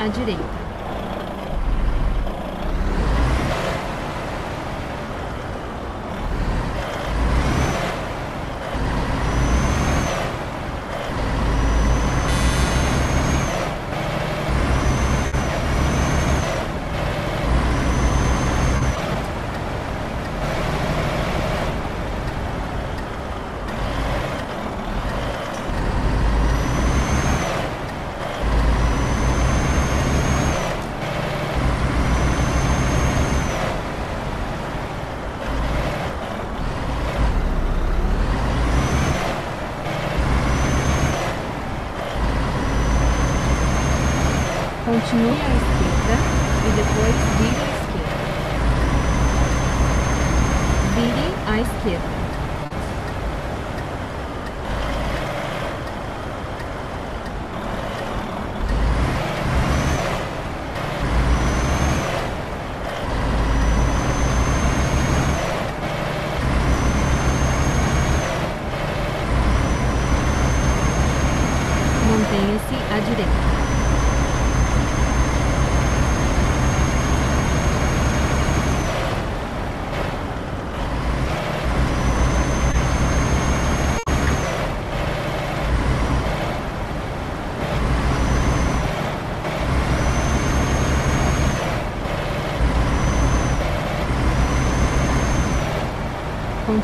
À direita. Continue à esquerda e depois vire à esquerda. Vire à esquerda. Mantenha-se à direita.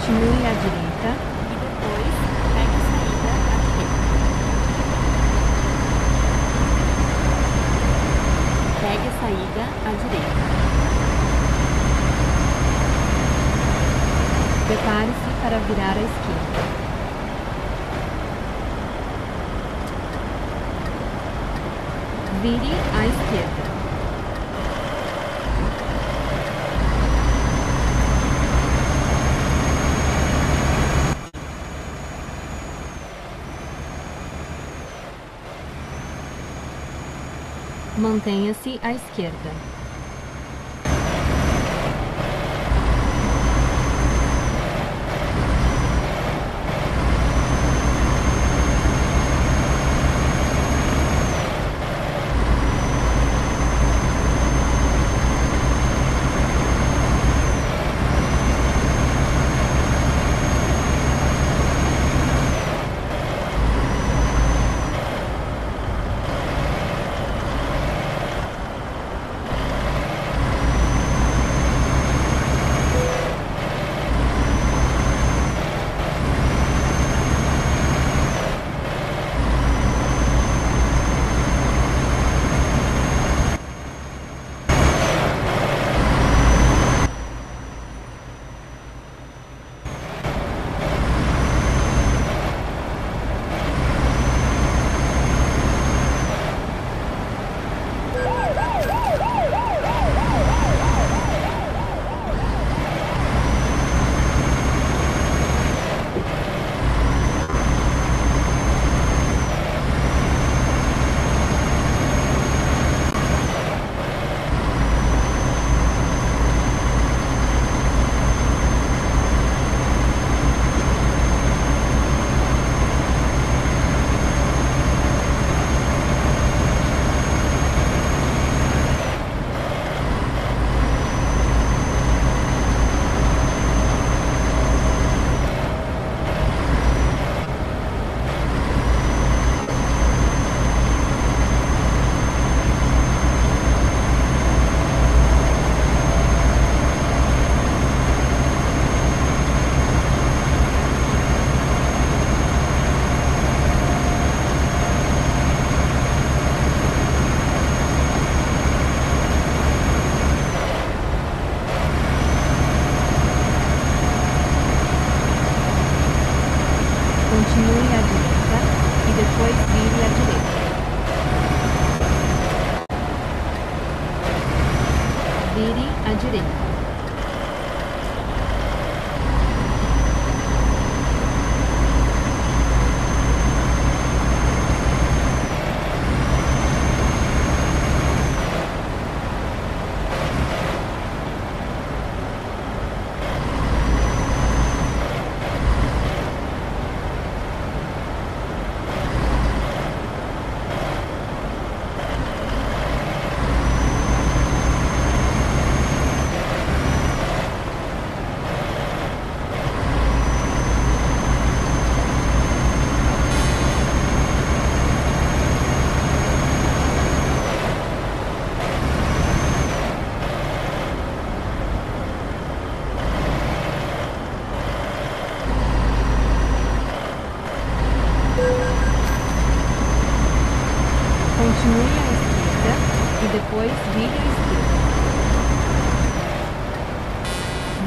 Continue à direita e depois pegue saída à direita. Pegue a saída à direita. Prepare-se para virar à esquerda. Vire à esquerda. Mantenha-se à esquerda.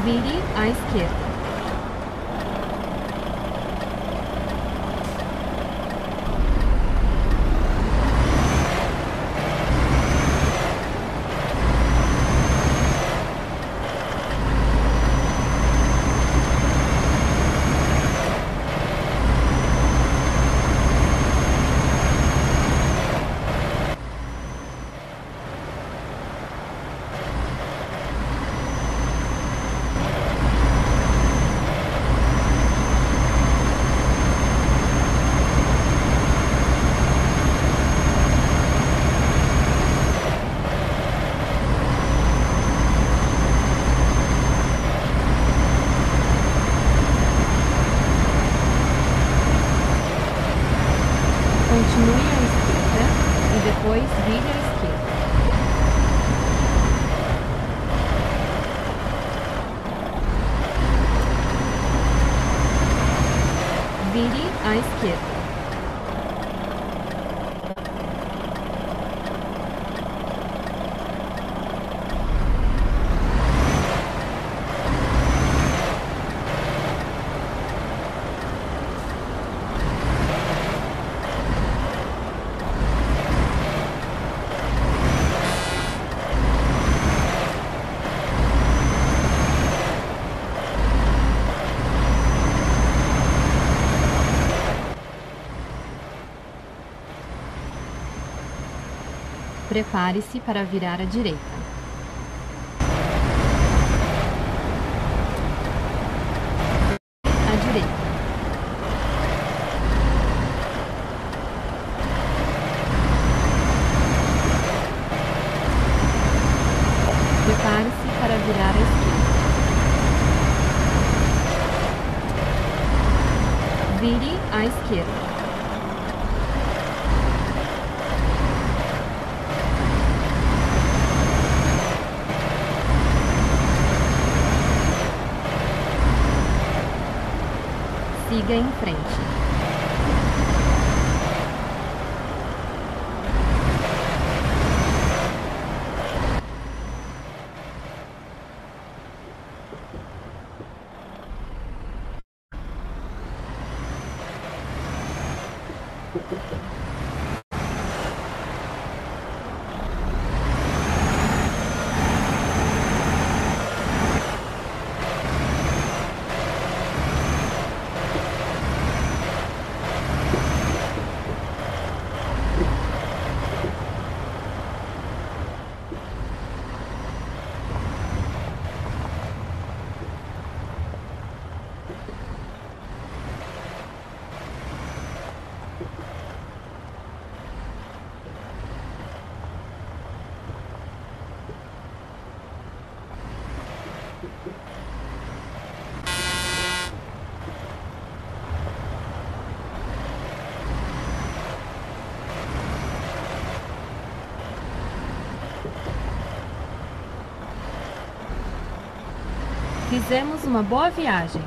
Esquerda. Vire à Continue à esquerda e depois vire à esquerda. Vire à esquerda. Prepare-se para virar à direita. À direita. Prepare-se para virar à esquerda. Vire à esquerda. Siga em frente. Fizemos uma boa viagem.